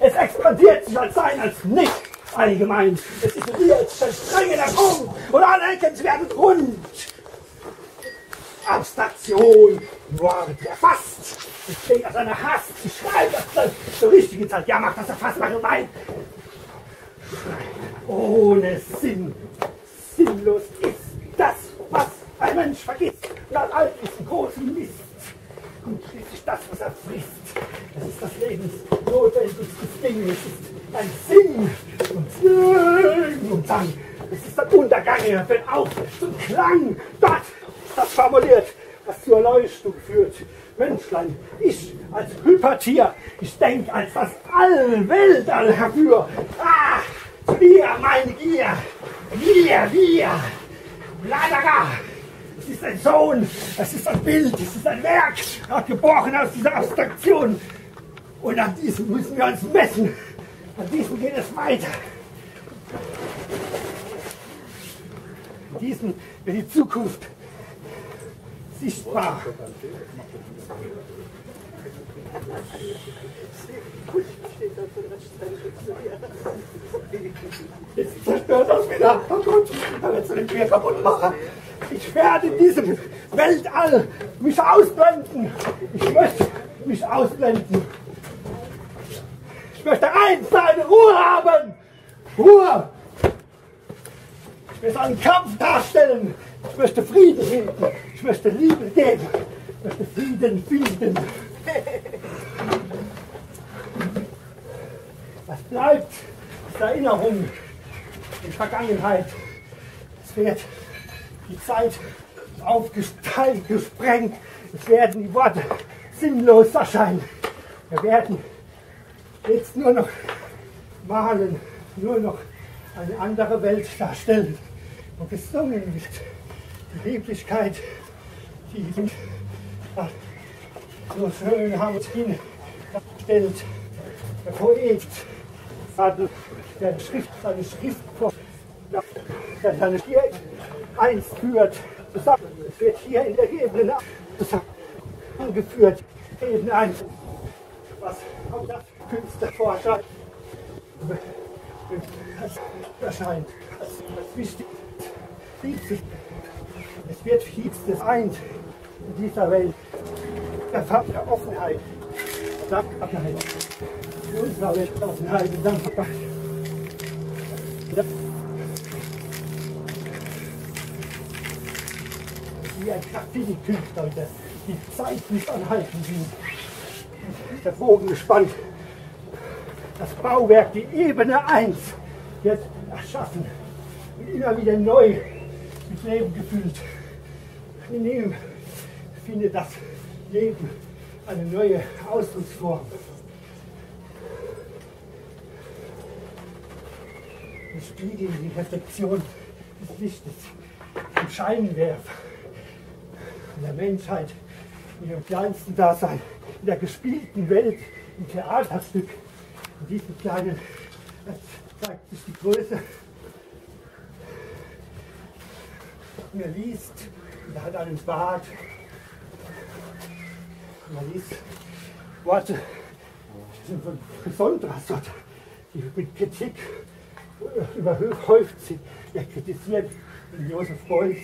Es expandiert sich als Sein, als nicht allgemein. Es isoliert als strengender Punkt und anerkennenswerten Grund. Abstraktion, Wort erfasst. Es klingt aus einer sie schreit aus der, der richtigen Zeit. Ja, macht das erfassbare Wein. Ohne Sinn. Sinnlos ist das, was ein Mensch vergisst. Alt ist ein großer Mist. Und schließlich das, was er frisst. Das ist das lebensnotwendigste Ding. Es ist ein Sinn und Sinn und dann. Es ist ein Wird auf zum Klang. Ist das formuliert, was zur Erleuchtung führt. Menschlein, ich als Hypertier, ich denk als das Allweltall herfür. Ah, wir, meine Gier, wir, wir, Bladara. Es ist ein Sohn, es ist ein Bild, es ist ein Werk, er geboren aus dieser Abstraktion. Und an diesem müssen wir uns messen. An diesem geht es weiter. In diesem wird die Zukunft sichtbar. Jetzt zerstört das wieder. Oh Gott, da wird es den Bier kaputt machen. Ich werde in diesem Weltall mich ausblenden. Ich möchte mich ausblenden. Ich möchte eins sein, Ruhe haben. Ruhe. Möchte einen Kampf darstellen. Ich möchte Frieden finden. Ich möchte Liebe geben. Ich möchte Frieden finden. Was bleibt, ist Erinnerung in Vergangenheit. Es wird die Zeit aufgeteilt, gesprengt. Es werden die Worte sinnlos erscheinen. Wir werden jetzt nur noch malen, nur noch eine andere Welt darstellen, wo gesungen wird. Die Lieblichkeit, die sind so schön haben ihn. Der Poet hat der Schrift, seine Schrift der seine Stier einführt. Es wird hier in der Ebene angeführt. Ebene 1. Was auch das Künstlerforscher erscheint als, als wichtig. Es wird vieles eint in dieser Welt. Der Fakt der Offenheit, Dankbarkeit, unserer Welt Offenheit und Dankbarkeit. Wie ein Graffiti-Künstler, der die Zeit nicht anhalten will. Der Bogen gespannt. Das Bauwerk, die Ebene 1, wird erschaffen und immer wieder neu mit Leben gefüllt. In ihm findet das Leben eine neue Ausdrucksform. Wir spiegeln die Reflexion des Lichtes im Scheinwerfer der Menschheit in ihrem kleinsten Dasein, in der gespielten Welt, im Theaterstück, in diesem kleinen, zeigt sich die Größe. Er liest, er hat einen Bart, er liest Worte, die sind von besonderer Sorte, die mit Kritik überhäuft sind. Er kritisiert Josef Beuys,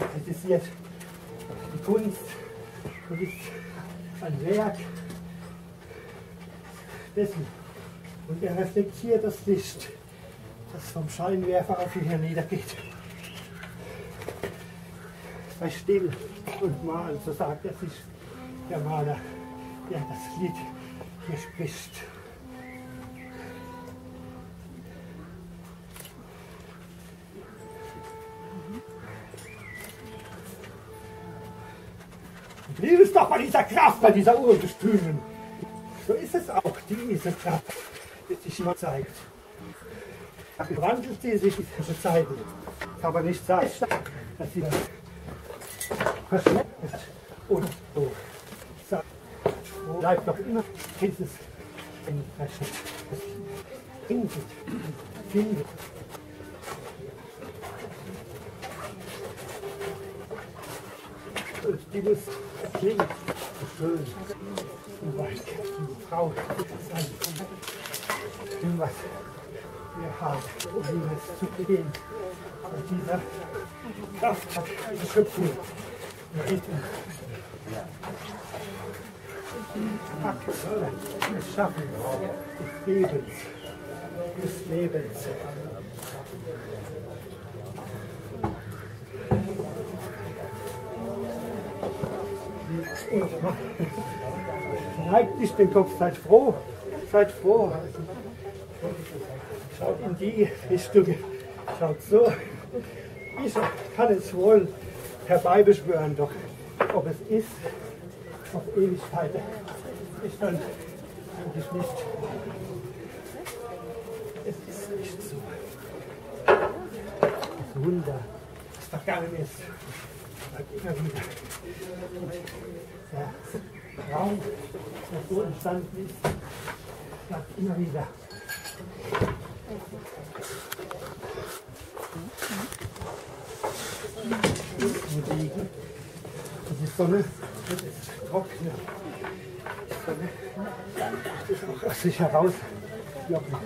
er kritisiert die Kunst und ist ein Werk dessen. Und er reflektiert das Licht, das vom Scheinwerfer auf ihn herniedergeht. Sei still und mal, so sagt er sich, der Maler, der das Lied hier spricht. Lieb es doch bei dieser Kraft, bei dieser Urgestümen. So ist es auch, diese Kraft, die sich immer zeigt. Ach, wandelt sie sich diese Zeiten. Aber nicht sein, dass sie ist. Und so. Bleibt doch immer dieses Es findet, findet. Dieses klingt schön. Und weil die Frau sein kann, was wir haben, um es zu begehen. Und dieser Kraft hat. Akt des Schaffens, des Lebens, des Lebens. Neigt nicht den Kopf, seid froh, seid froh. Schaut in die Richtung, schaut so. Ich kann es wohl herbeibeschwören, doch ob es ist, auf Ewigkeit, ist dann eigentlich nicht. Es ist nicht so. Das Wunder, das vergangen ist, bleibt immer wieder. Und der Raum, der so entstanden ist, bleibt immer wieder. Und die, und die Sonne wird es trocknen. Die Sonne ist auch aus sich heraus. jochen.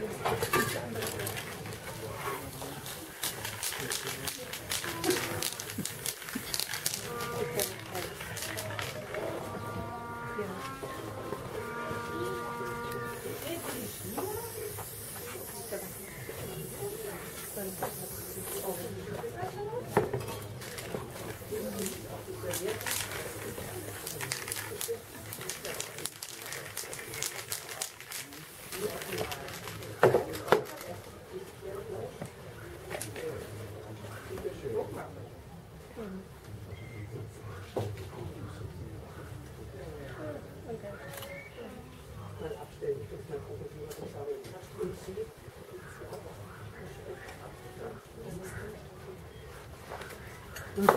Ich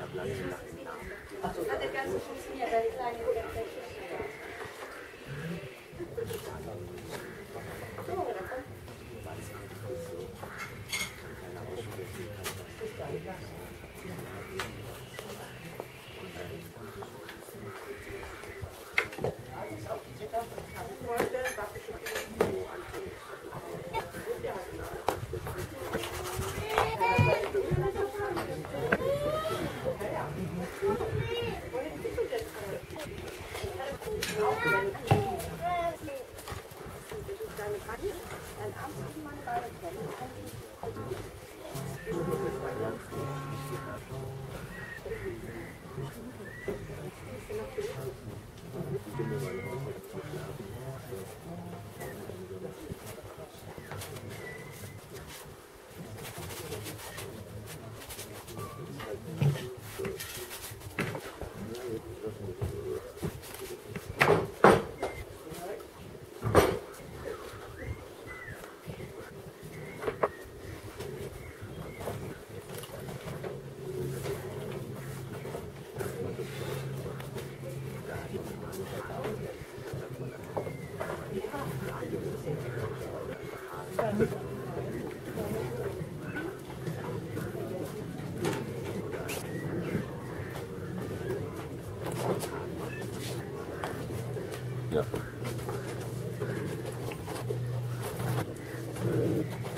habe lange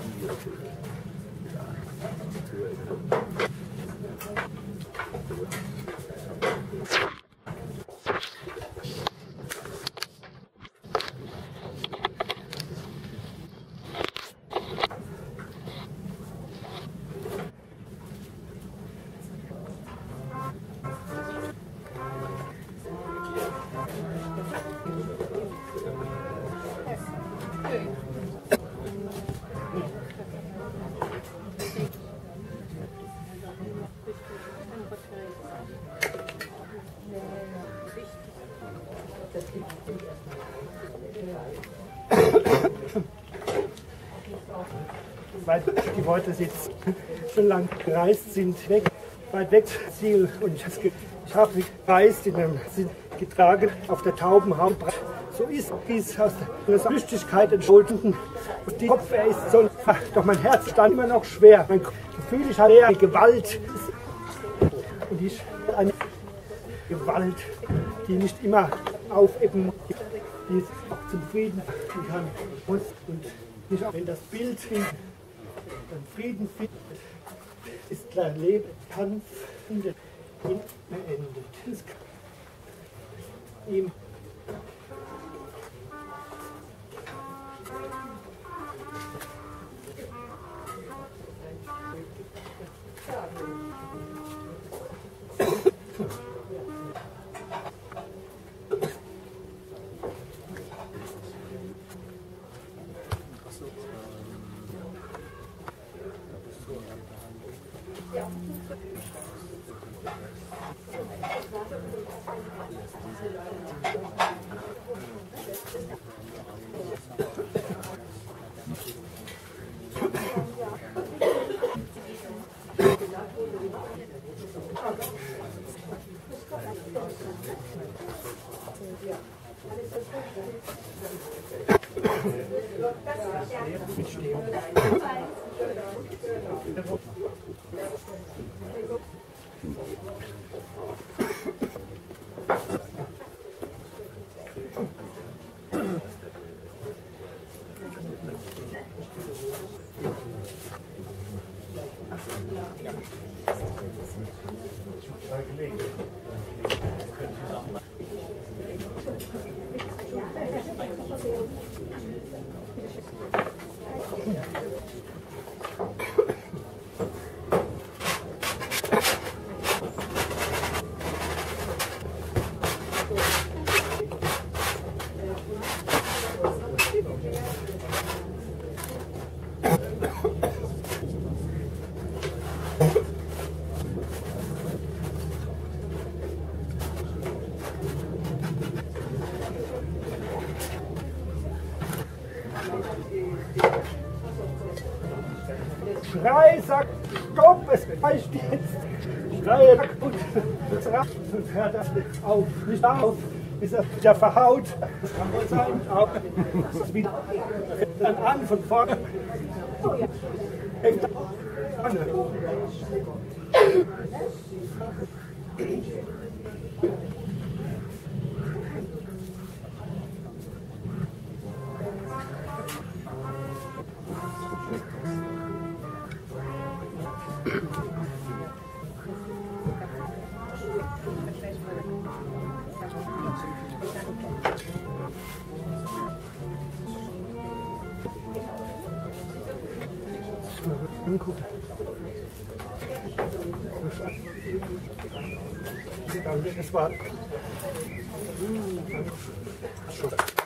Thank you. Leute jetzt schon lang gereist sind, weg, weit weg Ziel. Und ich, ich habe gereist in einem sind getragen auf der Taubenhaube. So ist dies aus der Flüchtigkeit entschuldigen. Und die Kopf, er ist so, doch mein Herz stand immer noch schwer. Mein Gefühl, ich hatte eher Gewalt. Und ich eine Gewalt, die nicht immer aufebben, die auch zum Frieden kann. Und nicht auch wenn das Bild den Frieden findet, ist klar, Leben, Kampf findet ihn beendet. Ihm Schrei, sagt Stopp, es reicht jetzt. Schrei, sagt und und hört das auf, nicht auf, bis er wieder verhaut. Das kann wohl sein, auch. Das ist wieder dann an von vorne. Angucken. Das war. Schon.